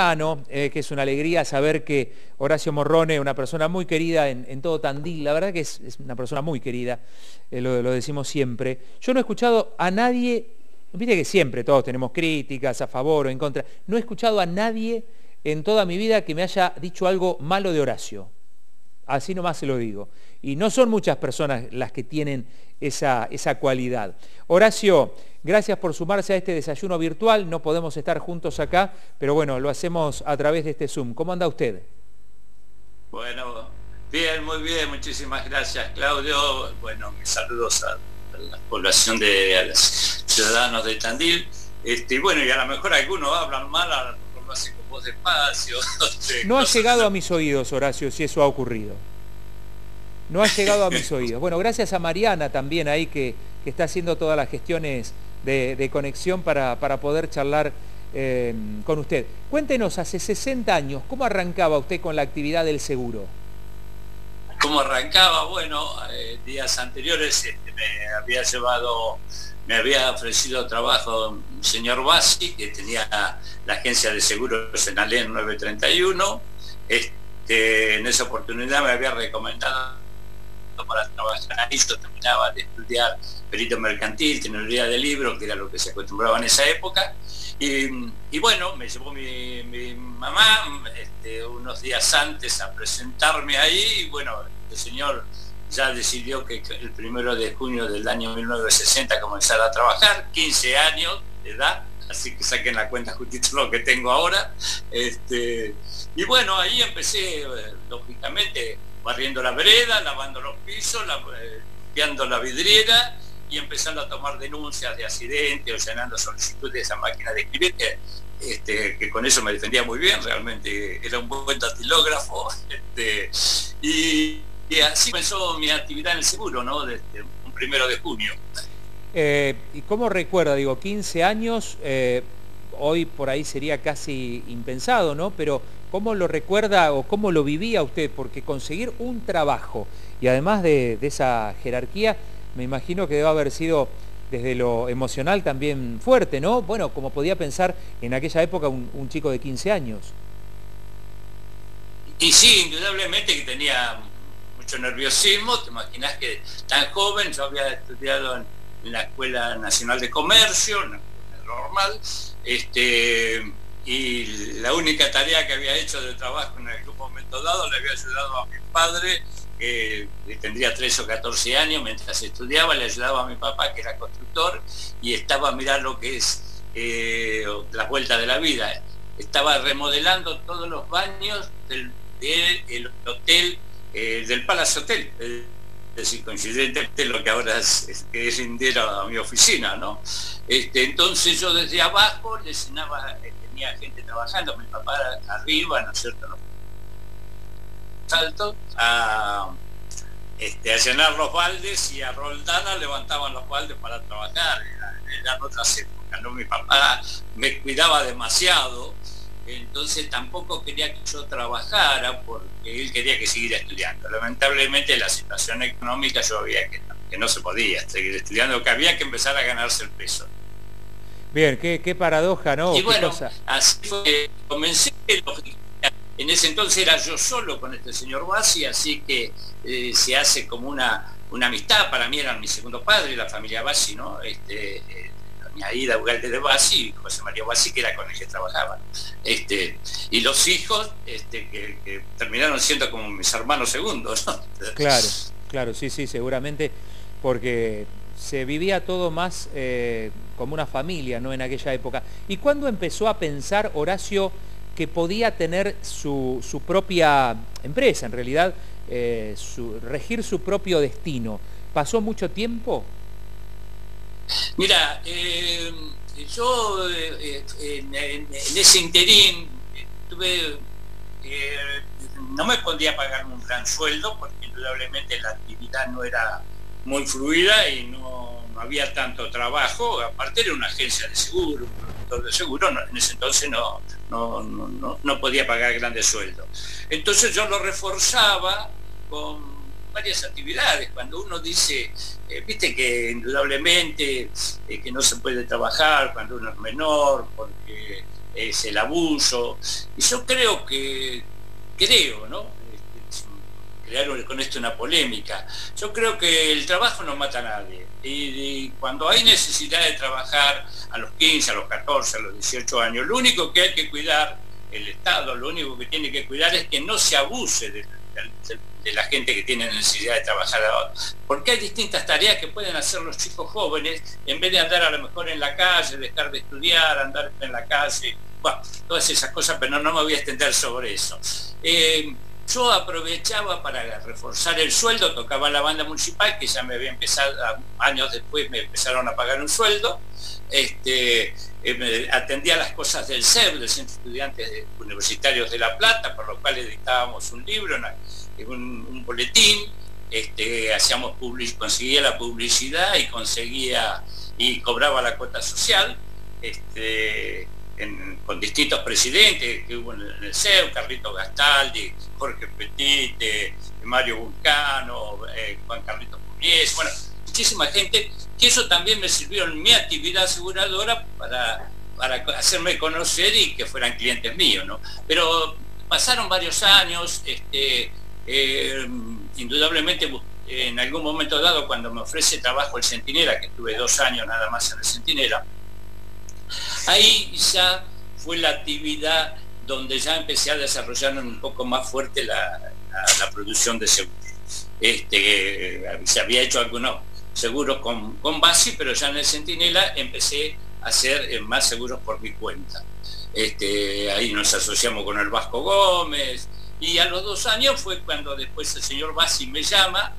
Eh, que es una alegría saber que Horacio Morrone, una persona muy querida en, todo Tandil, la verdad que es, una persona muy querida, eh, lo, decimos siempre. Yo no he escuchado a nadie, viste que siempre todos tenemos críticas a favor o en contra, no he escuchado a nadie en toda mi vida que me haya dicho algo malo de Horacio. Así nomás se lo digo. Y no son muchas personas las que tienen esa, esa cualidad. Horacio, Gracias por sumarse a este desayuno virtual. No podemos estar juntos acá, pero bueno, lo hacemos a través de este Zoom. ¿Cómo anda usted? Bueno, bien, muy bien. Muchísimas gracias, Claudio. Bueno, mis saludos a, la población de los ciudadanos de Tandil. Este, bueno, y a lo mejor algunos hablan mal, a lo hacen despacio. no ha llegado a mis oídos, Horacio, si eso ha ocurrido. No ha llegado a mis oídos. Bueno, gracias a Mariana también ahí que, que está haciendo todas las gestiones de, conexión para, poder charlar eh, con usted. Cuéntenos, hace 60 años, ¿cómo arrancaba usted con la actividad del seguro? ¿Cómo arrancaba? Bueno, eh, días anteriores este, me había llevado, me había ofrecido trabajo un señor Bassi, que tenía la agencia de seguros en Alén 931. Este, en esa oportunidad me había recomendado para trabajar ahí, yo terminaba de estudiar perito mercantil, tecnología de libros, que era lo que se acostumbraba en esa época. Y, bueno, me llevó mi, mamá este, unos días antes a presentarme ahí y bueno, el señor ya decidió que el primero de junio del año 1960 comenzara a trabajar, 15 años de edad, así que saquen la cuenta justito lo que tengo ahora. Este, y bueno, ahí empecé, eh, lógicamente, barriendo la vereda, lavando los pisos, eh, limpiando la vidriera y empezando a tomar denuncias de accidentes o llenando solicitudes de esa máquina de escribir, que, este, que con eso me defendía muy bien, realmente era un buen datilógrafo. Este, y, así comenzó mi actividad en el seguro, ¿no? Desde un primero de junio. Eh, ¿Y cómo recuerda? Digo, 15 años, eh, hoy por ahí sería casi impensado, ¿no? Pero ¿cómo lo recuerda o cómo lo vivía usted? Porque conseguir un trabajo y además de, esa jerarquía, me imagino que debe haber sido desde lo emocional también fuerte, ¿no? Bueno, como podía pensar en aquella época un, chico de 15 años. Y sí, indudablemente que tenía nerviosismo, te imaginas que tan joven, yo había estudiado en, la Escuela Nacional de Comercio, normal, este, y la única tarea que había hecho de trabajo en algún momento dado le había ayudado a mi padre, que tendría 13 o 14 años, mientras estudiaba, le ayudaba a mi papá, que era constructor, y estaba a mirar lo que es eh, la vuelta de la vida. Estaba remodelando todos los baños del, del Palace Hotel decir, coincidentemente lo que ahora es, que es a mi oficina, ¿no? Este, entonces yo desde abajo le eh, tenía gente trabajando, mi papá arriba, ¿no es cierto? Salto a, este, a llenar los baldes y a Roldana levantaban los baldes para trabajar, eran otras épocas, ¿no? Mi papá me cuidaba demasiado, entonces tampoco quería que yo trabajara porque él quería que siguiera estudiando. Lamentablemente la situación económica yo había que, que no se podía seguir estudiando, que había que empezar a ganarse el peso. Bien, qué, paradoja, ¿no? Y bueno, así fue que comencé, en ese entonces era yo solo con este señor Bassi, así que eh, se hace como una, una amistad, para mí eran mi segundo padre, la familia Bassi, ¿no? Este, eh, Aida Ugalde de Basi y José María Basi, que era con el que trabajaba. Este, y los hijos este, que, terminaron siendo como mis hermanos segundos. Claro, claro, sí, sí, seguramente, porque se vivía todo más eh, como una familia, ¿no? En aquella época. ¿Y cuándo empezó a pensar Horacio que podía tener su, propia empresa, en realidad, eh, regir su propio destino? ¿Pasó mucho tiempo? Mira, eh, yo eh, en, ese interín tuve, eh, no me podía pagar un gran sueldo porque indudablemente la actividad no era muy fluida y no, había tanto trabajo, aparte era una agencia de seguro, un productor de seguro, en ese entonces no, no, no podía pagar grandes sueldos. Entonces yo lo reforzaba con varias actividades. Cuando uno dice, eh, viste que indudablemente eh, que no se puede trabajar cuando uno es menor, porque es el abuso. Y yo creo que, creo, ¿no? Este, crear con esto una polémica. Yo creo que el trabajo no mata a nadie. Y, cuando hay necesidad de trabajar a los 15, a los 14, a los 18 años, lo único que hay que cuidar, el Estado lo único que tiene que cuidar es que no se abuse de, la gente que tiene necesidad de trabajar ahora. Porque hay distintas tareas que pueden hacer los chicos jóvenes, en vez de andar a lo mejor en la calle, dejar de estudiar, andar en la calle, todas esas cosas, pero no me voy a extender sobre eso. Eh, yo aprovechaba para reforzar el sueldo, tocaba la banda municipal, que ya me había empezado, años después me empezaron a pagar un sueldo, este, eh, atendía las cosas del CEP, del Centro de Estudiantes Universitarios de La Plata, por lo cual editábamos un libro, un, boletín, este, hacíamos conseguía la publicidad y conseguía y cobraba la cuota social. Este, con distintos presidentes que hubo en el CEU, Carlito Gastaldi, Jorge Petite, Mario Vulcano, eh, Juan Carlitos Pugliese, bueno, muchísima gente, que eso también me sirvió en mi actividad aseguradora para, para hacerme conocer y que fueran clientes míos, ¿no? Pero pasaron varios años, este, eh, indudablemente en algún momento dado cuando me ofrece trabajo el Centinela, que estuve dos años nada más en el Centinela, Ahí ya fue la actividad donde ya empecé a desarrollar un poco más fuerte la, producción de seguros. Este, se había hecho algunos seguros con, con Basi, pero ya en el Centinela empecé a hacer eh, más seguros por mi cuenta. Este, ahí nos asociamos con el Vasco Gómez y a los dos años fue cuando después el señor Basi me llama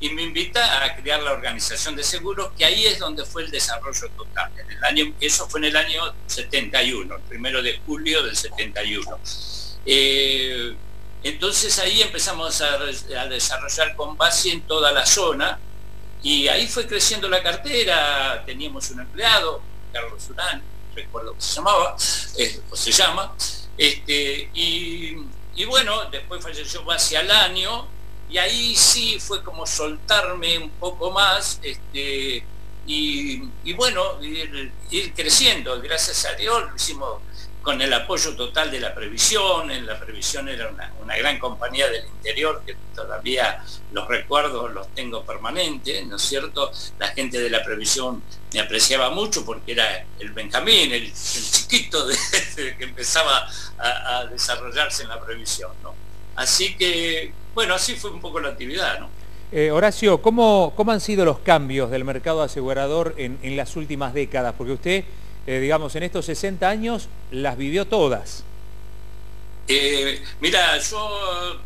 y me invita a crear la organización de seguros, que ahí es donde fue el desarrollo total. En el año, eso fue en el año 71, el primero de julio del 71. Eh, entonces ahí empezamos a, desarrollar con base en toda la zona y ahí fue creciendo la cartera, teníamos un empleado, Carlos Urán, recuerdo que se llamaba, o se llama, este, y, y bueno, después falleció base al año, y ahí sí fue como soltarme un poco más este, y, bueno, ir, creciendo, gracias a Dios lo hicimos con el apoyo total de la previsión, en la previsión era una, gran compañía del interior que todavía los recuerdos los tengo permanentes, ¿no es cierto? La gente de la previsión me apreciaba mucho porque era el Benjamín, el, chiquito que empezaba a, desarrollarse en la previsión, ¿no? Así que bueno, así fue un poco la actividad, ¿no? Eh, Horacio, ¿cómo, ¿cómo, han sido los cambios del mercado asegurador en, las últimas décadas? Porque usted, eh, digamos, en estos 60 años las vivió todas. Eh, mira, yo,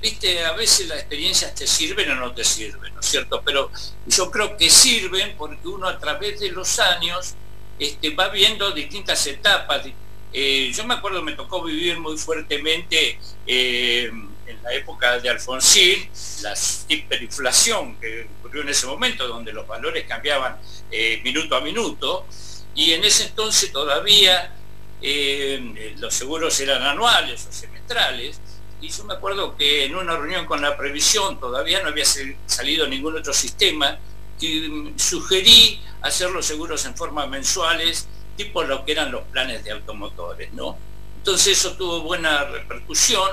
viste, a veces las experiencias te sirven o no te sirven, ¿no es cierto? Pero yo creo que sirven porque uno a través de los años este, va viendo distintas etapas. yo me acuerdo, me tocó vivir muy fuertemente en la época de Alfonsín, la hiperinflación que ocurrió en ese momento, donde los valores cambiaban eh, minuto a minuto, y en ese entonces todavía eh, los seguros eran anuales o semestrales, y yo me acuerdo que en una reunión con la previsión todavía no había salido ningún otro sistema, y mm, sugerí hacer los seguros en forma mensuales, tipo lo que eran los planes de automotores, ¿no? Entonces eso tuvo buena repercusión,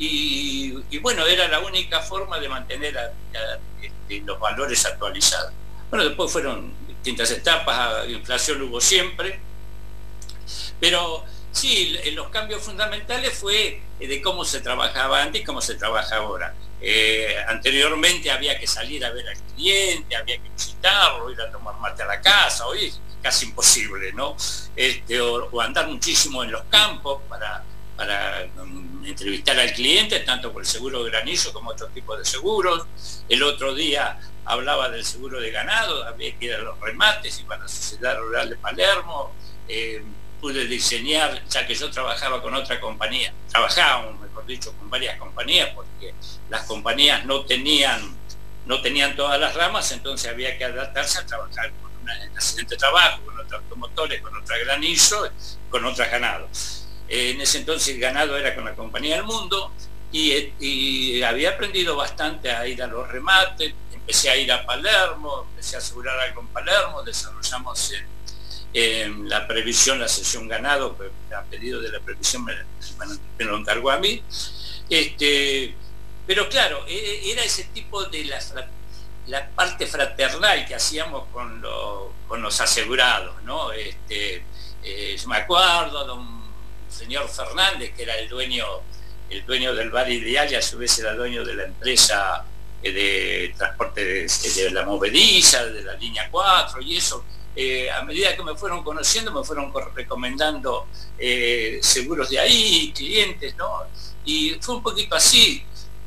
y, bueno, era la única forma de mantener este, los valores actualizados. Bueno, después fueron distintas etapas, inflación hubo siempre, pero sí, los cambios fundamentales fue de cómo se trabajaba antes y cómo se trabaja ahora. Eh, anteriormente había que salir a ver al cliente, había que visitarlo, ir a tomar mate a la casa, hoy es casi imposible, ¿no? Este, o, andar muchísimo en los campos para, para entrevistar al cliente, tanto por el seguro de granizo como otro tipo de seguros. El otro día hablaba del seguro de ganado, había que ir a los remates y para la Sociedad Rural de Palermo. Eh, pude diseñar, ya que yo trabajaba con otra compañía, trabajábamos, mejor dicho, con varias compañías, porque las compañías no tenían, no tenían todas las ramas, entonces había que adaptarse a trabajar con un accidente de trabajo, con otros automotores, con otra granizo, con otras ganados en ese entonces el ganado era con la Compañía del Mundo y, había aprendido bastante a ir a los remates, empecé a ir a Palermo, empecé a asegurar algo en Palermo, desarrollamos en la previsión, la sesión ganado, a pedido de la previsión me, lo encargó a mí. Este, pero claro, e, e, era ese tipo de la, la parte fraternal que hacíamos con, con los asegurados, ¿no? Este, eh, me acuerdo de un señor Fernández, que era el dueño, el dueño del bar ideal y a su vez era dueño de la empresa eh, de transporte de, la movediza, de la línea 4 y eso. Eh, a medida que me fueron conociendo, me fueron recomendando seguros de ahí, clientes, ¿no? Y fue un poquito así.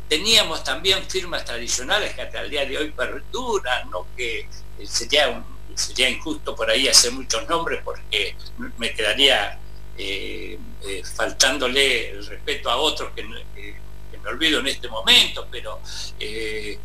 Teníamos también firmas tradicionales que hasta el día de hoy perduran, ¿no? que sería, sería injusto por ahí hacer muchos nombres porque me quedaría eh, eh, faltándole el respeto a otros que, me olvido en este momento, pero eh,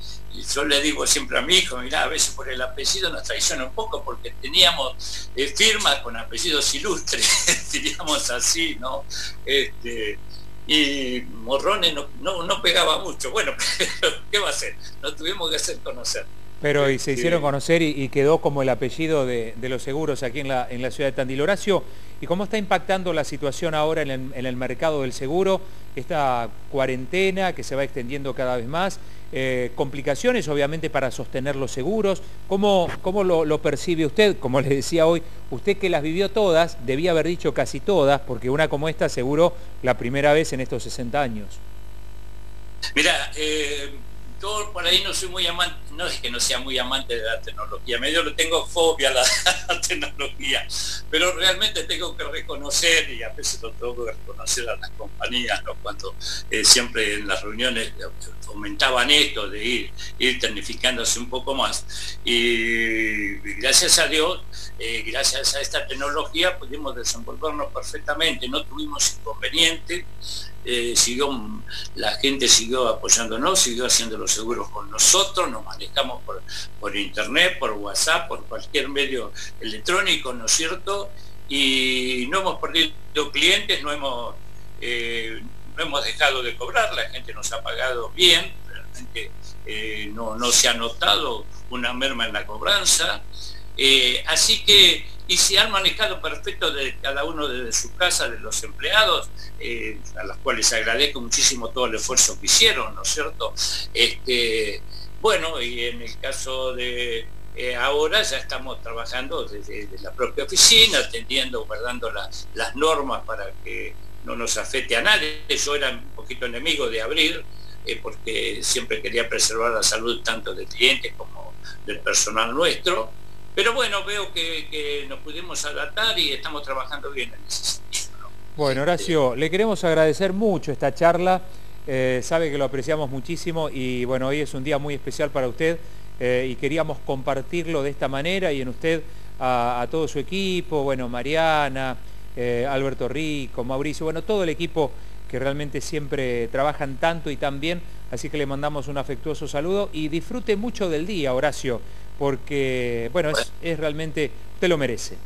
yo le digo siempre a mi hijo, mira, a veces por el apellido nos traiciona un poco porque teníamos firmas con apellidos ilustres, diríamos así, ¿no? Este, y Morrones no, pegaba mucho. Bueno, ¿qué va a hacer? Nos tuvimos que hacer conocer. Pero y se hicieron conocer y, quedó como el apellido de, los seguros aquí en la, en la ciudad de Tandil. Horacio, ¿y cómo está impactando la situación ahora en el, mercado del seguro? Esta cuarentena que se va extendiendo cada vez más, eh, complicaciones obviamente para sostener los seguros. ¿Cómo, cómo lo, lo, percibe usted? Como le decía hoy, usted que las vivió todas, debía haber dicho casi todas, porque una como esta seguro la primera vez en estos 60 años. Mira, eh, yo por ahí no soy muy amante, no es que no sea muy amante de la tecnología, medio lo tengo fobia a la, tecnología, pero realmente tengo que reconocer, y a veces lo tengo que reconocer a las compañías, cuando eh, siempre en las reuniones comentaban esto de ir, ir tecnificándose un poco más. Y gracias a Dios, eh, gracias a esta tecnología pudimos desenvolvernos perfectamente, no tuvimos inconveniente, eh, siguió, la gente siguió apoyándonos, siguió haciendo los seguros con nosotros, nos manejamos por, por internet, por WhatsApp, por cualquier medio electrónico, ¿no es cierto? Y no hemos perdido clientes, no hemos, eh, no hemos dejado de cobrar, la gente nos ha pagado bien, realmente eh, no, no se ha notado una merma en la cobranza. así que y se han manejado perfecto de cada uno desde su casa, de los empleados, eh, a los cuales agradezco muchísimo todo el esfuerzo que hicieron, ¿no es cierto? Este, bueno, y en el caso de eh, ahora ya estamos trabajando desde, la propia oficina, atendiendo, guardando las normas para que no nos afecte a nadie. Yo era un poquito enemigo de abrir, eh, porque siempre quería preservar la salud tanto de clientes como del personal nuestro pero bueno, veo que, nos pudimos adaptar y estamos trabajando bien en ese sentido. Bueno, Horacio, le queremos agradecer mucho esta charla. Eh, sabe que lo apreciamos muchísimo y bueno, hoy es un día muy especial para usted eh, y queríamos compartirlo de esta manera y en usted a, todo su equipo, bueno, Mariana, eh, Alberto Rico, Mauricio, bueno, todo el equipo que realmente siempre trabajan tanto y tan bien, así que le mandamos un afectuoso saludo y disfrute mucho del día, Horacio porque, bueno, es, realmente, usted lo merece.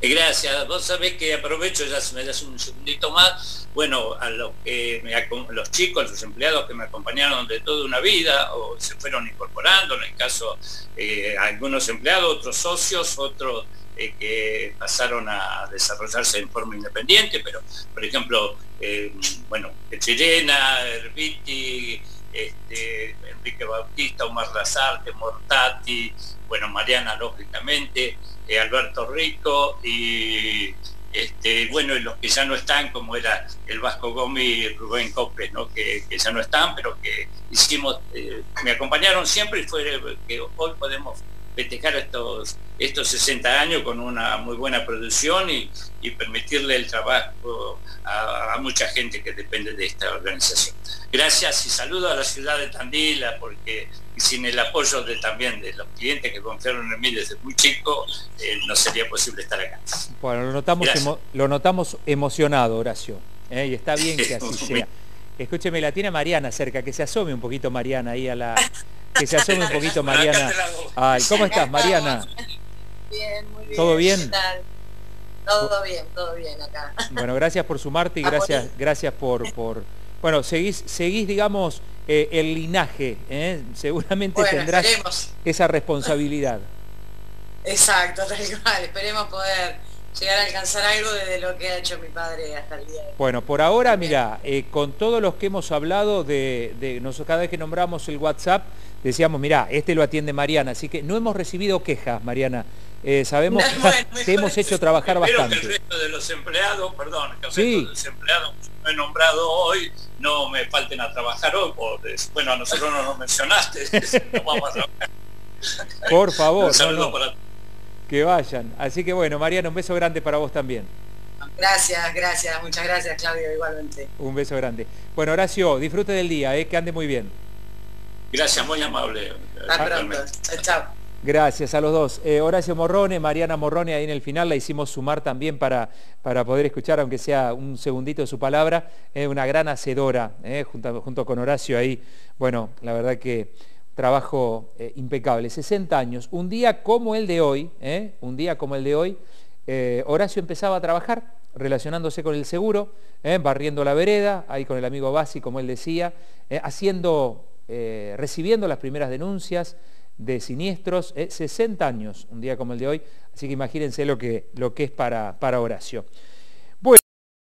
Gracias. Vos sabés que aprovecho, ya me das un segundito más, bueno, a los, que los chicos, los empleados que me acompañaron de toda una vida o se fueron incorporando, en el caso eh, algunos empleados, otros socios, otros eh, que pasaron a desarrollarse en forma independiente, pero por ejemplo, eh, bueno, Chilena, Herbiti, este, Enrique Bautista, Omar Lazarte, Mortati, bueno, Mariana lógicamente, eh, Alberto Rico y este, bueno, y los que ya no están, como era el Vasco Gómez y Rubén Copes, ¿no? que, ya no están, pero que hicimos, eh, me acompañaron siempre y fue que hoy podemos festejar estos, estos 60 años con una muy buena producción y, permitirle el trabajo a, mucha gente que depende de esta organización. Gracias y saludo a la ciudad de Tandila porque sin el apoyo de, también de los clientes que confiaron en mí desde muy chico, eh, no sería posible estar acá. Bueno, lo notamos, lo notamos emocionado, Horacio, ¿eh? y está bien que así sea. Escúcheme, la tiene Mariana cerca, que se asome un poquito Mariana ahí a la, que se asome un poquito Mariana. Ay, ¿cómo estás, Mariana? Bien, muy bien. ¿Todo bien? Todo bien, todo bien acá. Bueno, gracias por sumarte y gracias, gracias por, por, bueno, seguís, seguís digamos, eh, el linaje, ¿eh? seguramente tendrás esa responsabilidad. Exacto, tal cual. Esperemos poder llegar a alcanzar algo de lo que ha hecho mi padre hasta el día de hoy. Bueno, por ahora, mira, eh, con todos los que hemos hablado, de, de cada vez que nombramos el WhatsApp, decíamos, mira, este lo atiende Mariana, así que no hemos recibido quejas, Mariana. Eh, sabemos que te hemos hecho trabajar bastante. Que el resto de los empleados, perdón, que el resto de los empleados que no he nombrado hoy no me falten a trabajar hoy, porque, bueno, a nosotros no nos mencionaste, no vamos a trabajar. Por favor, Un saludo Para que vayan. Así que bueno, Mariana, un beso grande para vos también. Gracias, gracias, muchas gracias Claudio, igualmente. Un beso grande. Bueno, Horacio, disfrute del día, ¿eh? que ande muy bien. Gracias, muy amable. Hasta pronto. Chao. Gracias a los dos. Eh, Horacio Morrone, Mariana Morrone, ahí en el final la hicimos sumar también para, para poder escuchar, aunque sea un segundito de su palabra. Es una gran hacedora, eh, junto, junto con Horacio ahí. Bueno, la verdad que trabajo eh, impecable, 60 años. Un día como el de hoy, eh, un día como el de hoy, eh, Horacio empezaba a trabajar relacionándose con el seguro, barriendo la vereda, ahí con el amigo Basi, como él decía, haciendo, recibiendo las primeras denuncias de siniestros, 60 años, un día como el de hoy, así que imagínense lo que, lo que es para, para Horacio.